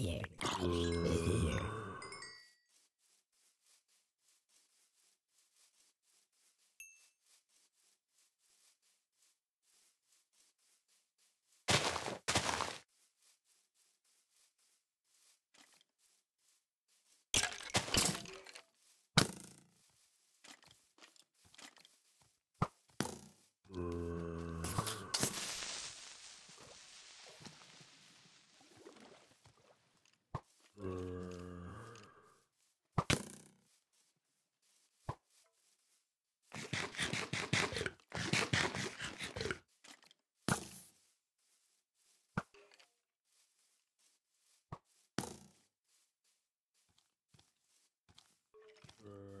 here. Mm. Here. Here.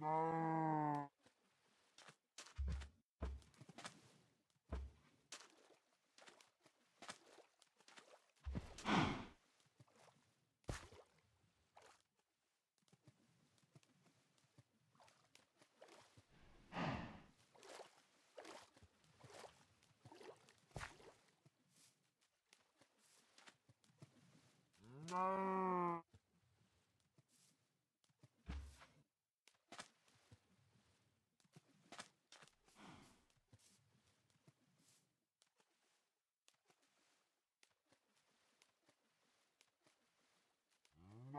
No.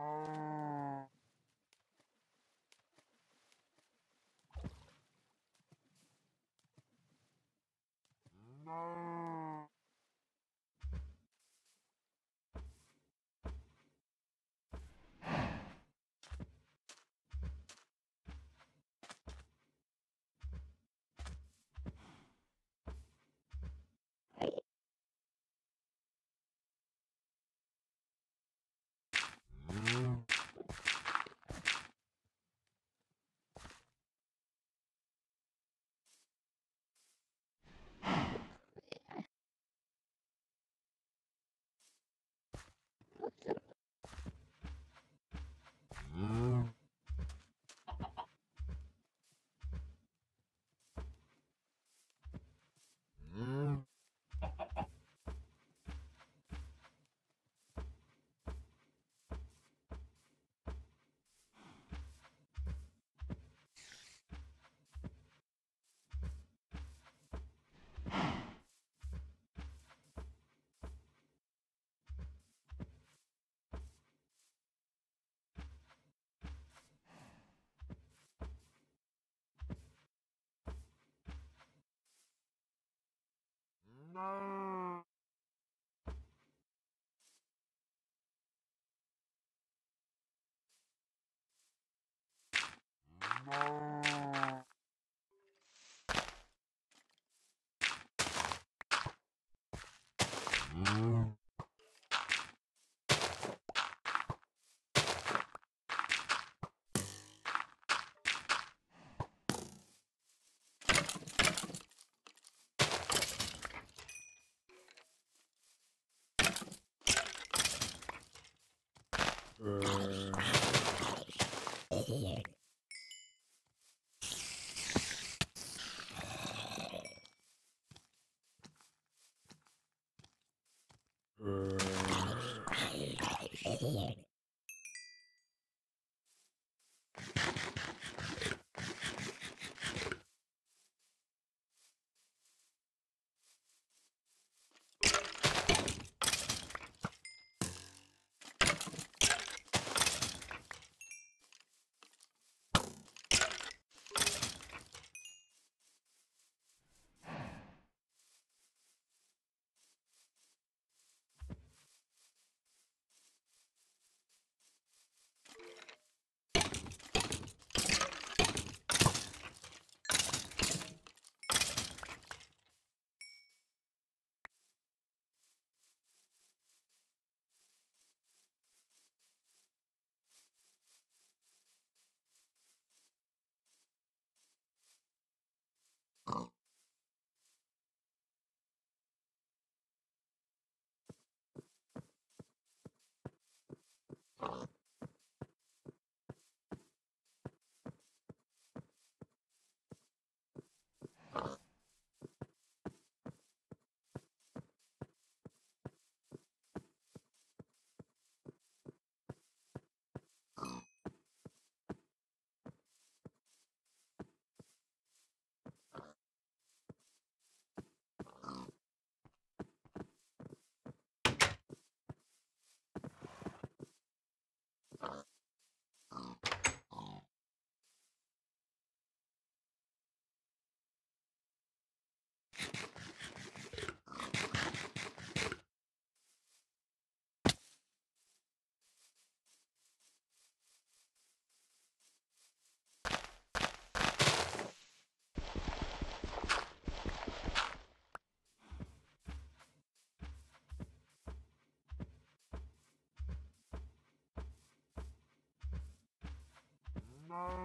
Mm-hmm. Here. Here. no.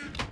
Bye.